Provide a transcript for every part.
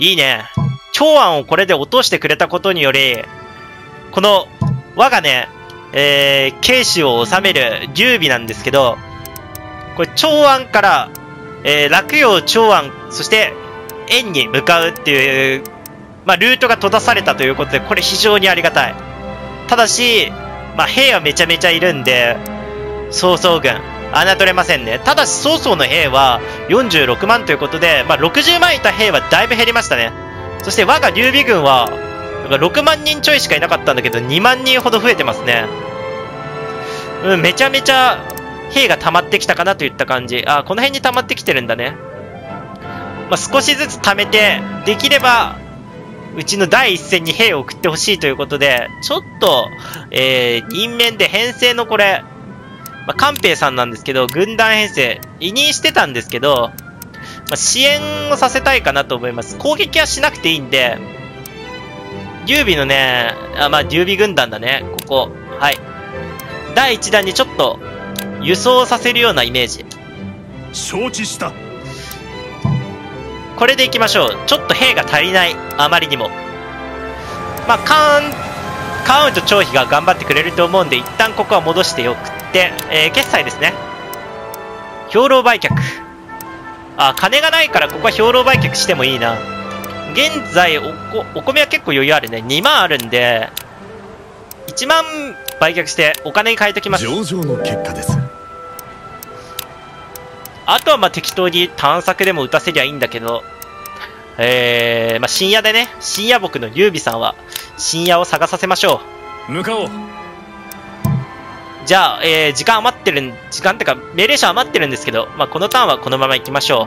いいね。長安をこれで落としてくれたことにより、この我がね、えー、慶州を治める劉備なんですけど、これ長安から、えー、洛陽長安、そして円に向かうっていう、まあ、ルートが閉ざされたということで、これ非常にありがたい。ただし、まあ、兵はめちゃめちゃいるんで、曹操軍、侮れませんね。ただし、曹操の兵は46万ということで、まあ、60万いた兵はだいぶ減りましたね。そして我が劉備軍は、6万人ちょいしかいなかったんだけど、2万人ほど増えてますね。うん、めちゃめちゃ兵が溜まってきたかなといった感じ。あ、この辺に溜まってきてるんだね。まあ、少しずつ貯めて、できれば、うちの第一線に兵を送ってほしいということで、ちょっと、えー、任面で編成のこれ、まあ、官兵さんなんですけど、軍団編成、委任してたんですけど、まあ、支援をさせたいかなと思います。攻撃はしなくていいんで、劉備のね、あ、まあ、劉備軍団だね、ここ。はい。第1弾にちょっと、輸送させるようなイメージ。承知した。これでいきましょう。ちょっと兵が足りない。あまりにも。まあ、カーン、カーンと張飛が頑張ってくれると思うんで、一旦ここは戻してよくって、えー、決済ですね。兵糧売却。あ、金がないからここは兵糧売却してもいいな。現在おこ、お米は結構余裕あるね。2万あるんで、1万売却してお金に変えときます。上々の結果です。あとはまあ適当に探索でも打たせりゃいいんだけど、えー、まあ深夜でね、深夜僕の劉備さんは、深夜を探させましょう。向かおう。じゃあ、えー、時間余ってる、時間ってか、命令書余ってるんですけど、まあこのターンはこのまま行きましょ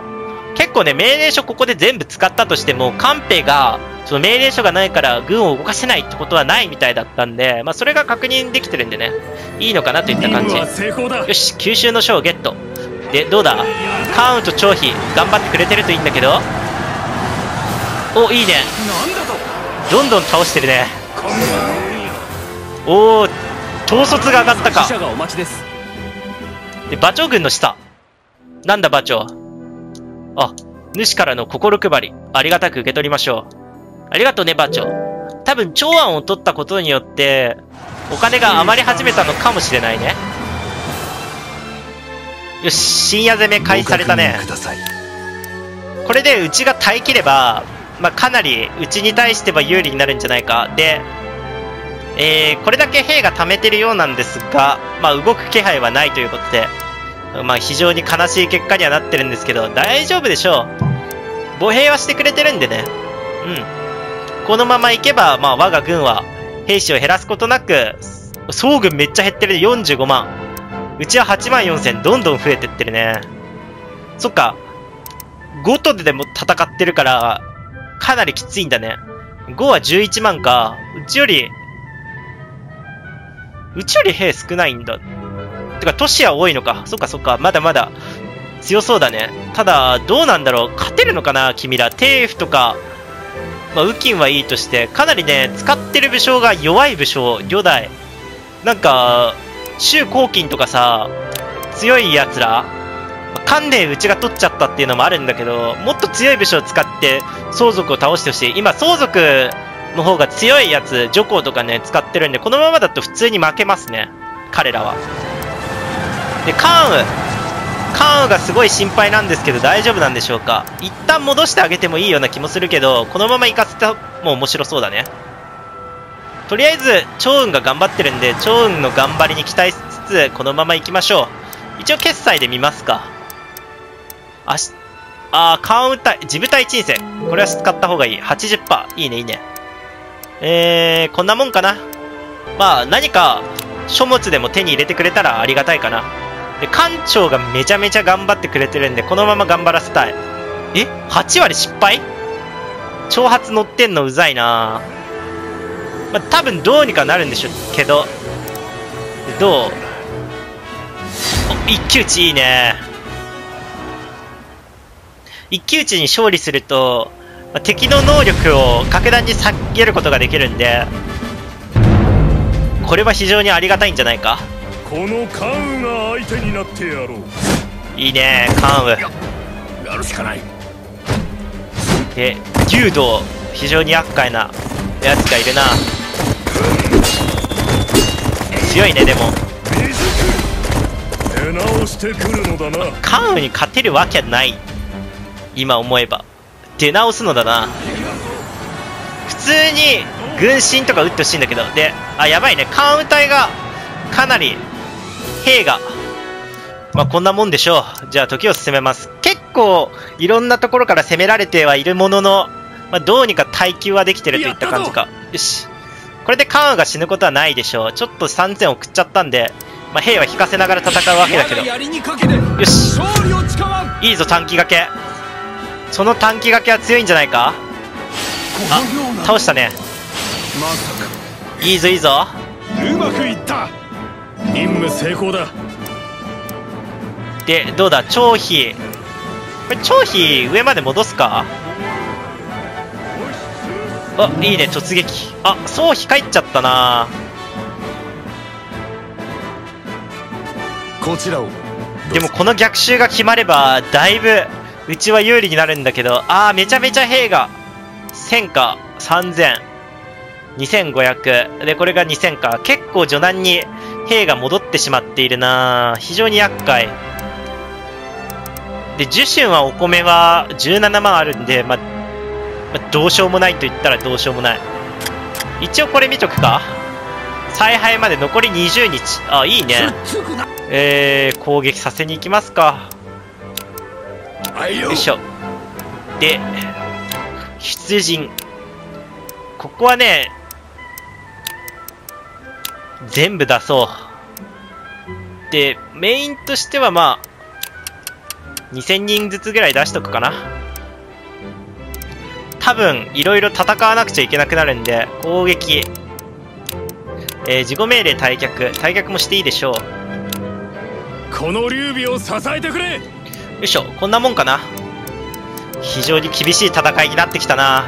う。結構ね、命令書ここで全部使ったとしても、カンペが、その命令書がないから軍を動かせないってことはないみたいだったんで、まあそれが確認できてるんでね、いいのかなといった感じ。よし、九州の書をゲット。でどうだ？カウント張飛頑張ってくれてるといいんだけど。おいいね。どんどん倒してるね。おお統率が上がったか。で馬長軍の下。なんだ馬長。あ主からの心配り。ありがたく受け取りましょう。ありがとうね馬長。多分長安を取ったことによってお金が余り始めたのかもしれないね。よし、深夜攻め開始されたね。これでうちが耐えきれば、まあ、かなりうちに対しては有利になるんじゃないか。で、えー、これだけ兵が貯めてるようなんですが、まあ、動く気配はないということで、まあ、非常に悲しい結果にはなってるんですけど、大丈夫でしょう。歩兵はしてくれてるんでね。うん。このまま行けば、まあ、我が軍は兵士を減らすことなく、総軍めっちゃ減ってるで45万。うちは8万4000どんどん増えてってるね。そっか。5とでも戦ってるから、かなりきついんだね。5は11万か。うちより、うちより兵少ないんだ。てか、都市は多いのか。そっかそっか。まだまだ強そうだね。ただ、どうなんだろう。勝てるのかな君ら。テーフとか、まあ、ウキンはいいとして、かなりね、使ってる武将が弱い武将、魚代。なんか、周公金とかさ、強い奴ら、関連うちが取っちゃったっていうのもあるんだけど、もっと強い武将を使って相続を倒してほしい。今、相続の方が強いやつ、女皇とかね、使ってるんで、このままだと普通に負けますね。彼らは。で、カーン。カーンがすごい心配なんですけど、大丈夫なんでしょうか。一旦戻してあげてもいいような気もするけど、このまま行かせたも面白そうだね。とりあえず、趙雲が頑張ってるんで、趙雲の頑張りに期待しつつ、このまま行きましょう。一応決済で見ますか。あし、あー、カウンター、ジブ隊鎮静。これは使った方がいい。80%。いいね、いいね。えー、こんなもんかな。まあ、何か、書物でも手に入れてくれたらありがたいかな。で、艦長がめちゃめちゃ頑張ってくれてるんで、このまま頑張らせたい。え ?8 割失敗？挑発乗ってんのうざいな。まあ、多分どうにかなるんでしょうけど、どう？一騎打ちいいね。一騎打ちに勝利すると、敵の能力を格段に下げることができるんで、これは非常にありがたいんじゃないか？この関羽が相手になってやろう。いいね、関羽。やるしかない。で、竜道、非常に厄介なやつがいるな。強いね、でも。出直してくるのだなカウンに勝てるわけない。今思えば。出直すのだな。普通に軍神とか打ってほしいんだけど。で、あ、やばいね。カウン隊がかなり兵が。まあ、こんなもんでしょう。じゃあ、時を進めます。結構、いろんなところから攻められてはいるものの、まあ、どうにか耐久はできてるといった感じか。よし。これでカウンが死ぬことはないでしょう。ちょっと3000送っちゃったんで、まあ、兵は引かせながら戦うわけだけど。よし。いいぞ、短期掛け。その短期掛けは強いんじゃないか？あ、倒したね。いいぞ、いいぞ。うまくいった任務成功だで、どうだ、張飛。これ、張飛、上まで戻すか？あ、いいね、突撃。あ、そう、帰っちゃったなこちらをでも、この逆襲が決まれば、だいぶ、うちは有利になるんだけど、あー、めちゃめちゃ兵が、1000か、3000、2500。で、これが2000か。結構序盤に兵が戻ってしまっているな非常に厄介。で、樹春はお米は17万あるんで、ま、まどうしようもないと言ったらどうしようもない。一応これ見とくか采配まで残り20日。あ、いいね。えー、攻撃させに行きますか。よいしょ。で、出陣。ここはね、全部出そう。で、メインとしてはまあ、2000人ずつぐらい出しとくかな。多分、いろいろ戦わなくちゃいけなくなるんで、攻撃。えー、事後命令退却。退却もしていいでしょう。この劉備を支えてくれよいしょ、こんなもんかな。非常に厳しい戦いになってきたな。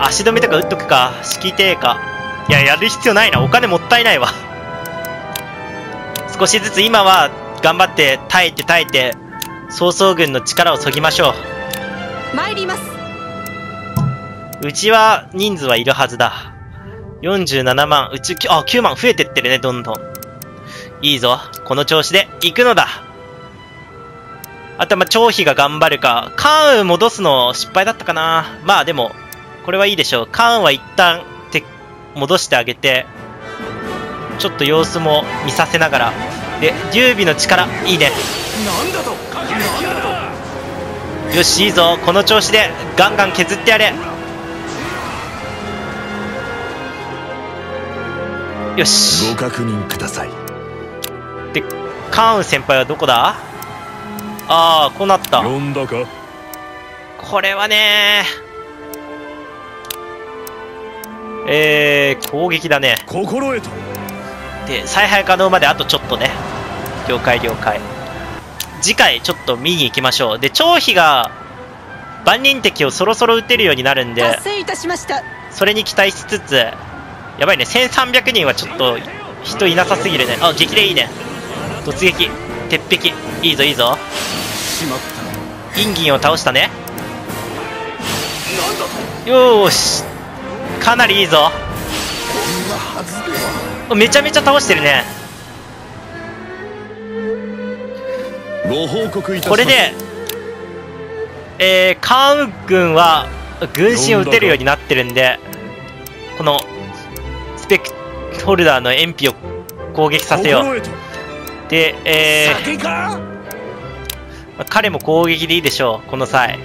足止めとか打っとくか。敷低下。いや、やる必要ないな。お金もったいないわ。少しずつ今は頑張って耐えて耐えて、曹操軍の力をそぎましょ参りますう。うちは人数はいるはずだ。47万。うち、あ、9万増えてってるね、どんどん。いいぞ。この調子で行くのだ。あとは、まあ、張飛が頑張るか。カーン戻すの失敗だったかな。まあでも、これはいいでしょう。カーンは一旦、て、戻してあげて、ちょっと様子も見させながら。で、劉備の力、いいね。よし、いいぞ。この調子で、ガンガン削ってやれ。よし。ご確認くださいで、カーン先輩はどこだ？ああ、こうなった。呼んだか？これはねえー、攻撃だね。心得たで、采配可能まであとちょっとね。了解了解。次回ちょっと見に行きましょう。で、張飛が万人敵をそろそろ撃てるようになるんで、達成いたしましたそれに期待しつつ、やばいね、1300人はちょっと人いなさすぎるね。あ、激励いいね。突撃、鉄壁、いいぞいいぞ。しまったインギンを倒したね。よーし。かなりいいぞ。めちゃめちゃ倒してるね。ご報告いたしますこれで、えー、カーン軍は軍神を撃てるようになってるんで、このスペクホルダーの延費を攻撃させよう。で、えー、まあ彼も攻撃でいいでしょう、この際。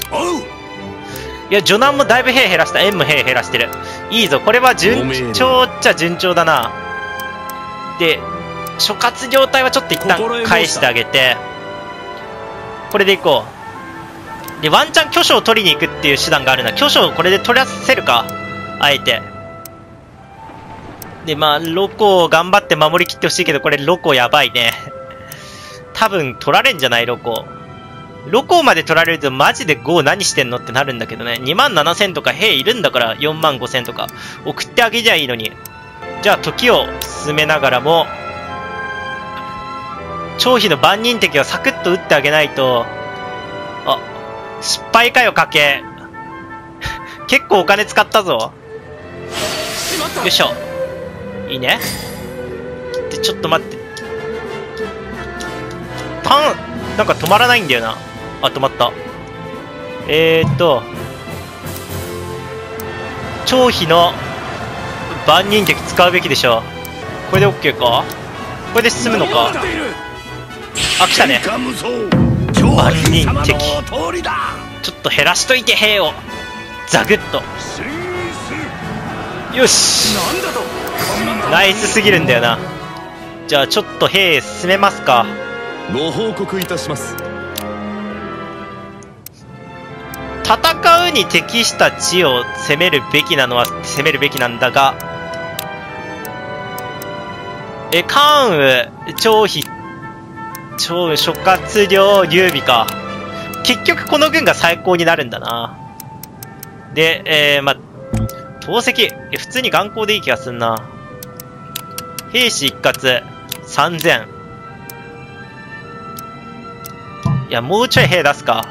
いや、序盤もだいぶ兵減らした。円も兵減らしてる。いいぞ、これは順調っちゃ順調だな。で、諸葛領隊はちょっと一旦返してあげて、これでいこう。で、ワンチャン巨匠を取りに行くっていう手段があるな。巨匠をこれで取らせるか？あえて。で、まあ、ロコを頑張って守りきってほしいけど、これロコやばいね。多分取られんじゃない？ロコ。ロコまで取られるとマジで GO 何してんのってなるんだけどね。2万7000とか兵いるんだから4万5000とか送ってあげりゃいいのに。じゃあ時を進めながらも、張飛の万人敵をサクッと撃ってあげないと、あ、失敗かよ、賭け。結構お金使ったぞ。よいしょ。いいね。で、ちょっと待って。タン、なんか止まらないんだよな。あ、止まった。えーっと、張飛の万人劇使うべきでしょ。これで OK か？これで進むのか？あ、来たね。万人敵ちょっと減らしといて兵を。ザグッと。よし。なんだとこんなナイスすぎるんだよな。じゃあちょっと兵進めますか。ご報告いたします戦うに適した地を攻めるべきなのは攻めるべきなんだが、え、関羽、張飛、張諸葛亮、劉備か。結局この軍が最高になるんだな。で、えー、ま、投石、普通に眼光でいい気がすんな。兵士一括、3000。いや、もうちょい兵出すか。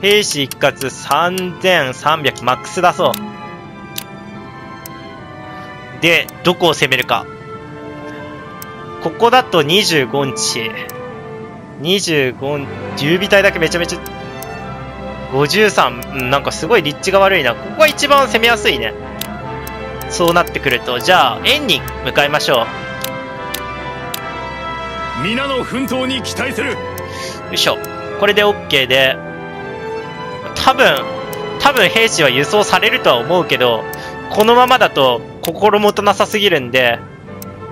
兵士一括3300マックス出そう。で、どこを攻めるか。ここだと25日。25、10備隊だけめちゃめちゃ、53、うんなんかすごい立地が悪いな。ここが一番攻めやすいね。そうなってくると、じゃあ、円に向かいましょう皆の奮闘に期待する。よいしょ。これで OK で、多分、多分兵士は輸送されるとは思うけど、このままだと心もとなさすぎるんで、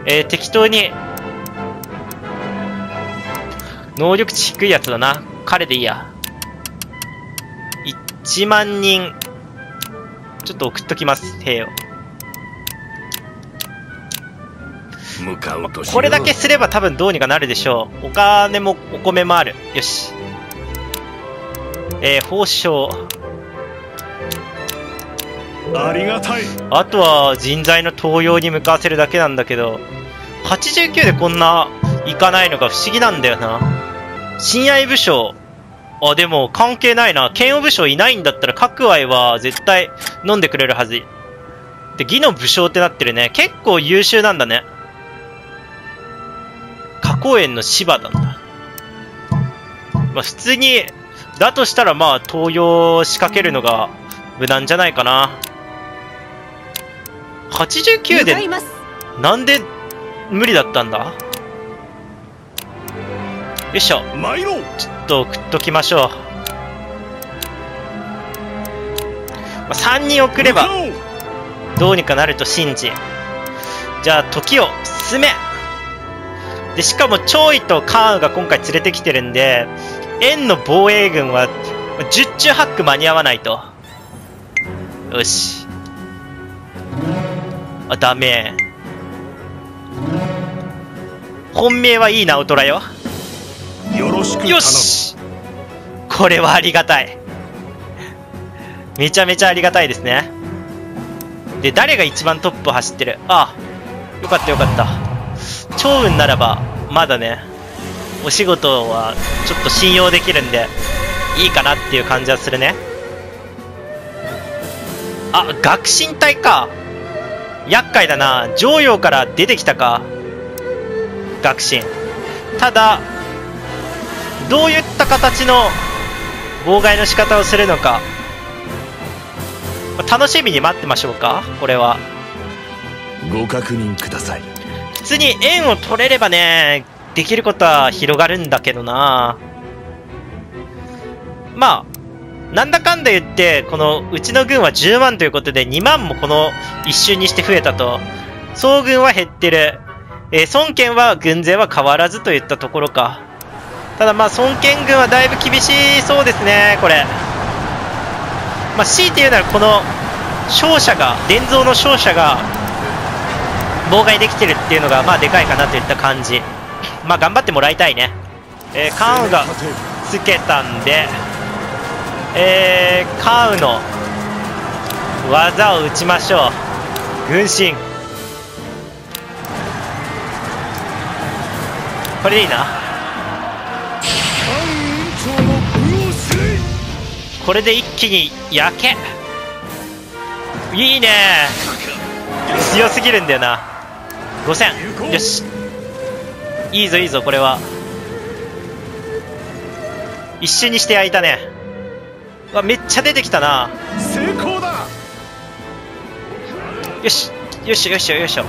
えー適当に、能力値低いやつだな。彼でいいや。1万人、ちょっと送っときます、兵を。向かうとしこれだけすれば多分どうにかなるでしょう。お金もお米もある。よし。えー、報奨。ありがたいあとは人材の登用に向かわせるだけなんだけど、89でこんないかないのが不思議なんだよな。親愛武将。あ、でも関係ないな。剣王武将いないんだったら各愛は絶対飲んでくれるはず。で、義の武将ってなってるね。結構優秀なんだね。花公園の芝なんだ。まあ普通に、だとしたらまあ登用仕掛けるのが無難じゃないかな。89でなんで無理だったんだ？よいしょ。ちょっと送っときましょう。まあ、3人送ればどうにかなると信じ。じゃあ、時を進めで、しかも、張衣とカーンが今回連れてきてるんで、円の防衛軍は、10中8区間に合わないと。よし。あ、ダメ。本命はいいな、オトラよ。よろしくよしこれはありがたい。めちゃめちゃありがたいですね。で、誰が一番トップを走ってる？ああ、よかったよかった。超運ならば、まだね、お仕事はちょっと信用できるんで、いいかなっていう感じはするね。あ、学進隊か。厄介だな。常陽から出てきたか。学進。ただ、どういった形の妨害の仕方をするのか、楽しみに待ってましょうか、これは。ご確認ください普通に円を取れればね、できることは広がるんだけどな。まあ、なんだかんだ言って、このうちの軍は10万ということで2万もこの一瞬にして増えたと。総軍は減ってる。えー孫権は軍勢は変わらずといったところか。ただまあ孫権軍はだいぶ厳しそうですね、これ。まあ強いて言うならこの勝者が、伝蔵の勝者が妨害できてるっていうのがまあでかいかなといった感じ。まあ頑張ってもらいたいね。えー、カーンがつけたんで、えー、カーンの技を打ちましょう。軍神。これでいいな。これで一気に焼けいいね強すぎるんだよな5000よし。いいぞいいぞこれは。一瞬にして焼いたね。うわめっちゃ出てきたな。成功だ。よし。よしよしよしよ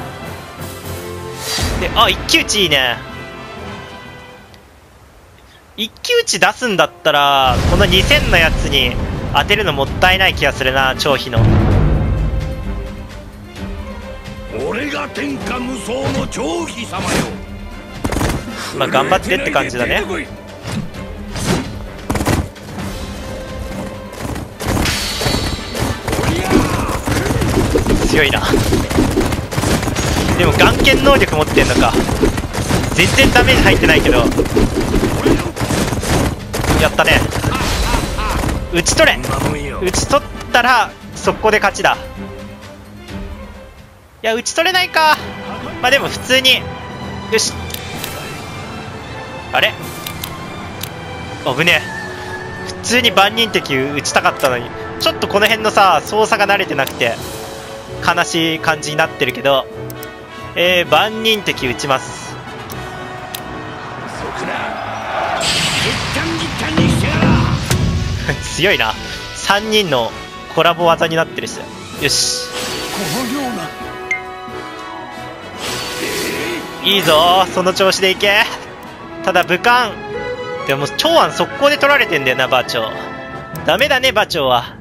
であ一騎打ちいいね。一騎打ち出すんだったらこの2000のやつに当てるのもったいない気がするな張飛の天下無双の張飛様よ。まあ頑張ってって感じだね。強いな。でも眼見能力持ってんのか。全然ダメージ入ってないけど。やったね。打ち取れ。打ち取ったら速攻で勝ちだ。いや打ち取れないか。まあでも普通に。よし。あれ？危ねえ。普通に万人敵打ちたかったのに。ちょっとこの辺のさ操作が慣れてなくて悲しい感じになってるけど。えー、万人敵打ちます。強いな。3人のコラボ技になってるし。よし。このようないいぞその調子でいけ。ただ武漢。でも長安速攻で取られてんだよな馬長。ダメだね馬長は。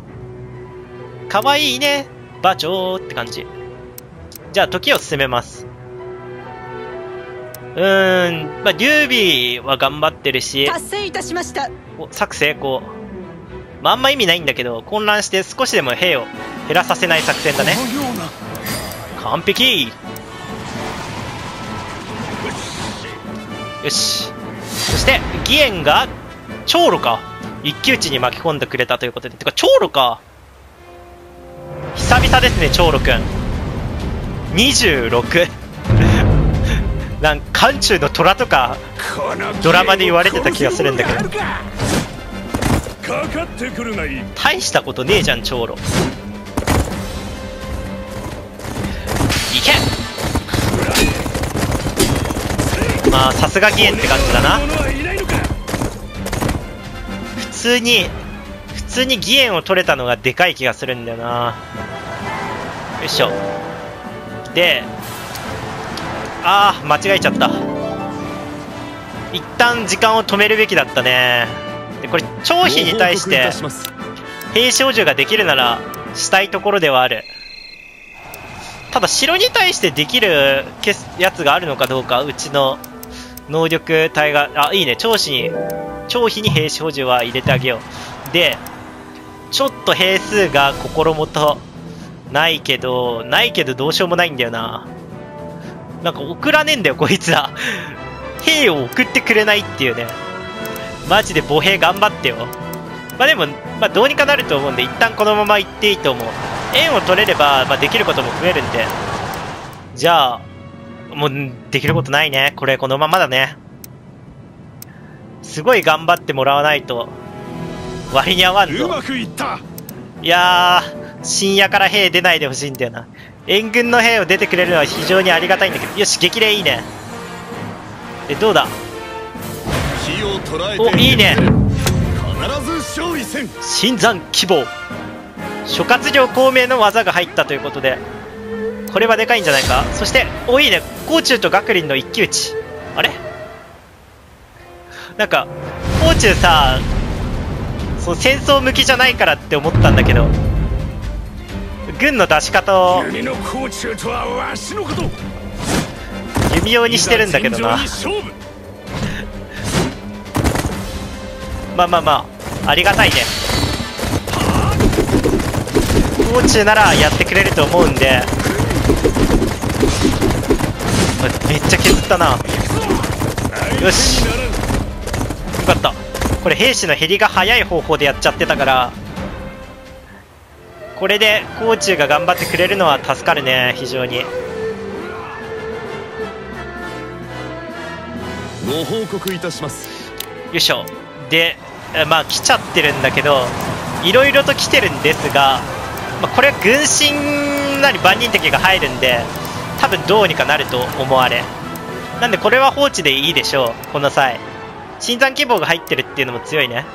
かわいいね馬長って感じ。じゃあ時を進めます。うーんまあ劉備は頑張ってるし。達成いたしました。お作成功まああんま意味ないんだけど混乱して少しでも兵を減らさせない作戦だね。完璧よし。そして義援が長路か。一騎打ちに巻き込んでくれたということで。てか長路か。久々ですね長路くん。26なんか漢中の虎とかドラマで言われてた気がするんだけど。大したことねえじゃん長路さすが義援って感じだな。普通に普通に義援を取れたのがでかい気がするんだよな。よいしょ。でああ間違えちゃった。一旦時間を止めるべきだったね。でこれ張飛に対して兵士補充ができるならしたいところではある。ただ城に対してできるやつがあるのかどうかうちの能力体があいいね。長飛に長飛に兵士補充は入れてあげよう。でちょっと兵数が心もとないけどないけどどうしようもないんだよな。なんか送らねえんだよこいつら 兵を送ってくれないっていうね。マジで歩兵頑張ってよ。まあでも、まあ、どうにかなると思うんで一旦このまま行っていいと思う。円を取れれば、まあ、できることも増えるんで。じゃあもうできることないね。これこのままだね。すごい頑張ってもらわないと。割に合わんぞ。うまくいった。いやー深夜から兵出ないでほしいんだよな。援軍の兵を出てくれるのは非常にありがたいんだけど。よし激励いいね。えどうだ？おいいね。新山希望。諸葛亮孔明の技が入ったということでこれはでかいんじゃないか？そしておいいね。甲冑と学林の一騎打ち。あれ？なんか甲冑さそう戦争向きじゃないからって思ったんだけど。軍の出し方を弓用にしてるんだけどな。まあまあまあありがたいね。甲冑ならやってくれると思うんでめっちゃ削ったな。よし。よかった。これ兵士の減りが早い方法でやっちゃってたから。これで甲冑が頑張ってくれるのは助かるね非常に。ご報告いたします。よいしょ。でえまあ来ちゃってるんだけどいろいろと来てるんですがまあ、これは軍神なり万人敵が入るんで多分どうにかなると思われなんでこれは放置でいいでしょうこの際新山希望が入ってるっていうのも強いね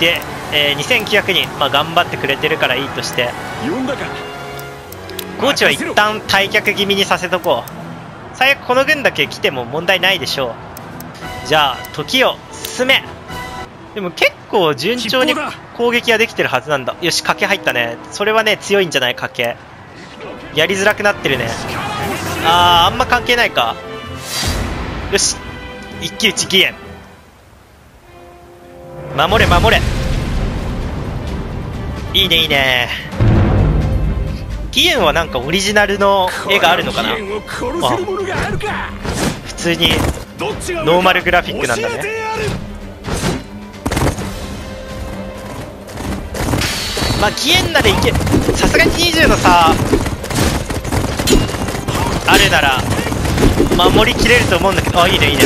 で、えー2900人、まあ、頑張ってくれてるからいいとして呼んだかゴーチは一旦退却気味にさせとこう最悪この軍だけ来ても問題ないでしょうじゃあ時を進めでも結構順調に攻撃ができてるはずなんだ。よし賭け入ったね。それはね強いんじゃない？賭け。やりづらくなってるね。あーあんま関係ないか。よし。一騎打ち義援。守れ守れ。いいねいいね。義援はなんかオリジナルの絵があるのかな？普通にノーマルグラフィックなんだねまあ義援ならいけさすがに20の差あるなら守りきれると思うんだけど。あいいねいいね。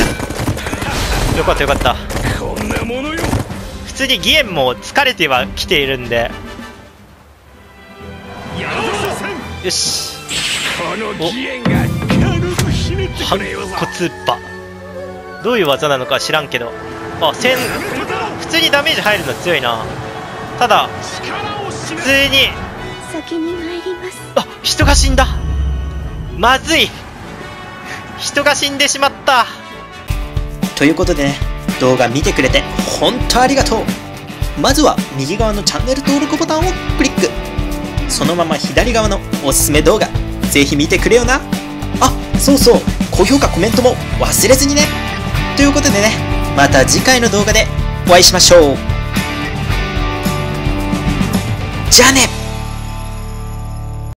よかったよかった。こんなものよ普通に義援も疲れてはきているんで。よし。この義援が軽くひねって反くれよぞ骨パどういう技なのか知らんけど。あ千普通にダメージ入るの強いな。ただ普通に。先に参ります。あ人が死んだ。まずい。人が死んでしまった。ということでね、動画見てくれて本当ありがとう。まずは右側のチャンネル登録ボタンをクリック。そのまま左側のおすすめ動画ぜひ見てくれよな。あそうそう。高評価コメントも忘れずにね。ということでねまた次回の動画でお会いしましょうじゃあね。